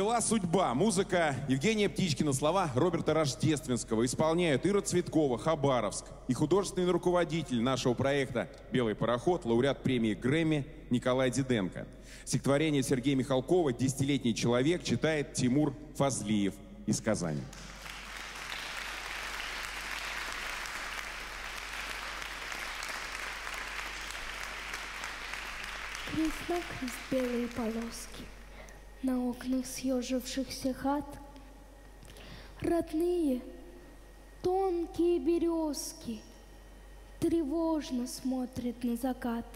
«Была судьба». Музыка Евгения Птичкина, слова Роберта Рождественского. Исполняют Ира Цветкова, Хабаровск. И художественный руководитель нашего проекта «Белый пароход», лауреат премии Грэмми Николай Диденко. Стихотворение Сергея Михалкова «Десятилетний человек» читает Тимур Фазлиев из Казани. Крест-накрест белые полоски На окнах съежившихся хат. Родные, тонкие березки Тревожно смотрят на закат.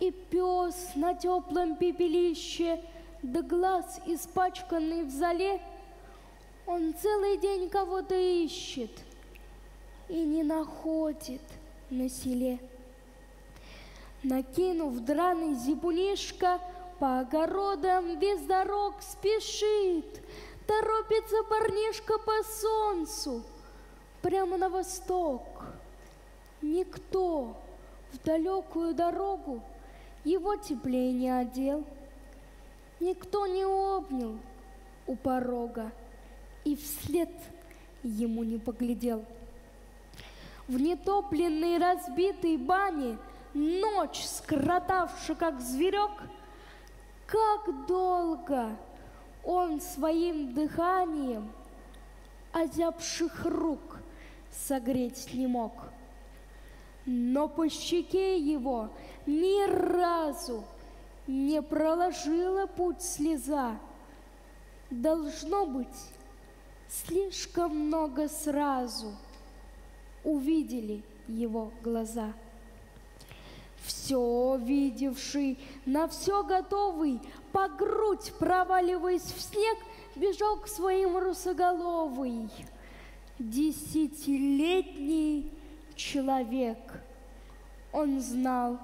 И пес на теплом пепелище Да глаз испачканный в зале Он целый день кого-то ищет И не находит на селе. Накинув драный зипунишка, по огородам без дорог спешит. Торопится парнишка по солнцу, прямо на восток. Никто в далекую дорогу его теплее не одел. Никто не обнял у порога и вслед ему не поглядел. В нетопленной разбитой бане – ночь скротавши, как зверек, как долго он своим дыханием озябших рук согреть не мог. Но по щеке его ни разу не проложила путь слеза. Должно быть, слишком много сразу увидели его глаза все видевший, на все готовый, по грудь проваливаясь в снег, бежал к своим русоголовый. Десятилетний человек. Он знал,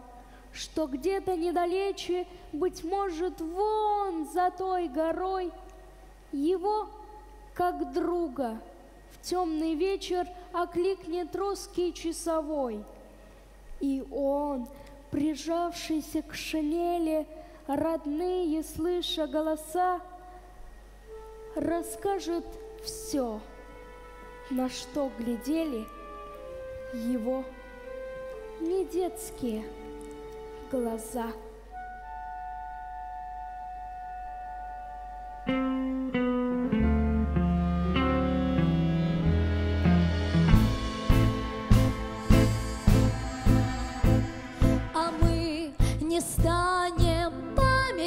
что где-то недалече, быть может, вон за той горой, его, как друга, в темный вечер окликнет русский часовой. И он, прижавшийся к шинели, родные, слыша голоса, расскажет все, на что глядели его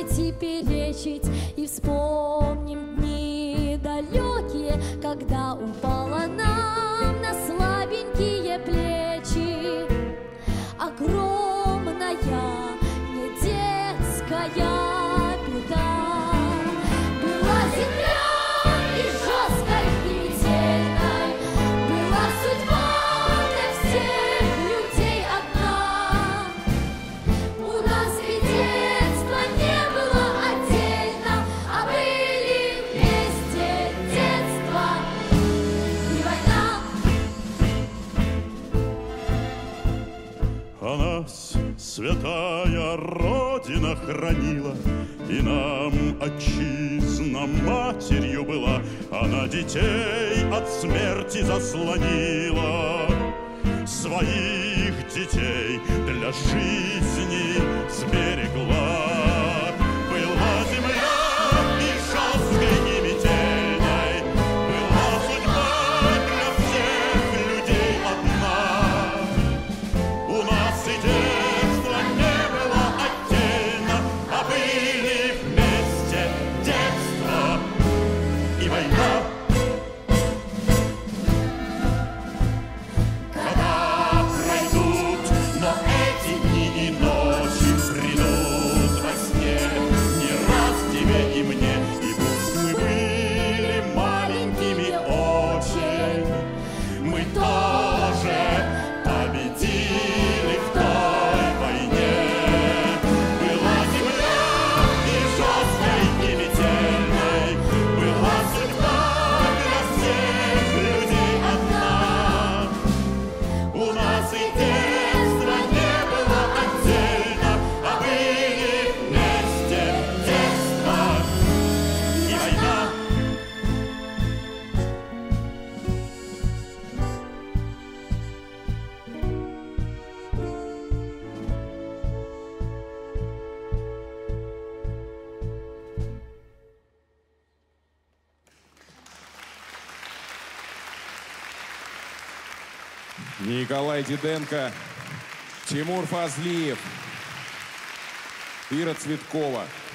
дети перечить. И вспомним дни далекие, когда упала на не детские глаза. хранила, И нам отчизна матерью была, Она детей от смерти заслонила. Своих детей для жизни сберегла. City. Николай Диденко, Тимур Фазлиев, Ира Цветкова –